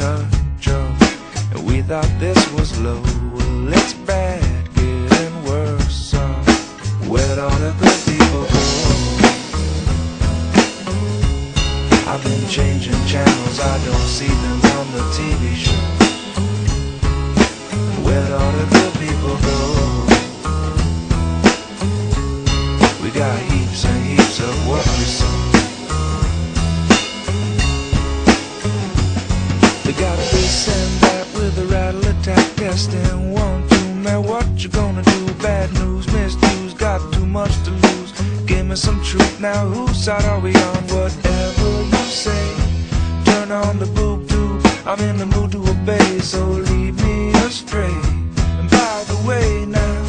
of? And we thought this was low. Well, it's bad, getting worse. So where'd all the good people go? I've been changing channels, I don't see them on the TV show. Where'd all the good attack testing one, two, man, what you gonna do? Bad news, misuse, got too much to lose. Give me some truth now, whose side are we on? Whatever you say, turn on the boob tube. I'm in the mood to obey, so lead me astray. And by the way, now,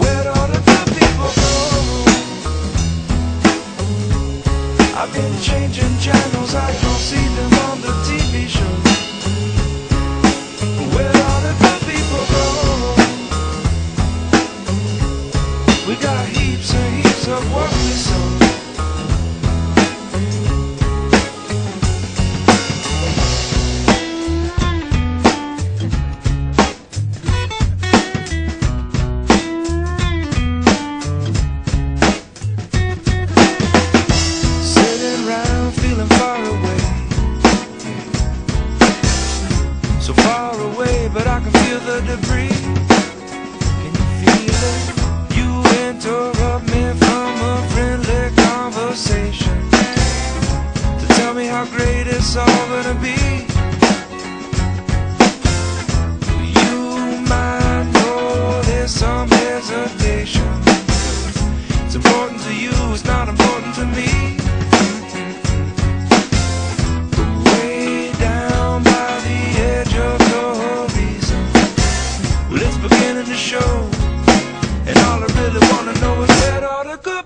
where'd all the good people go? I've been changing channels, I So far away, but I can feel the debris. And all I really wanna know is where all the good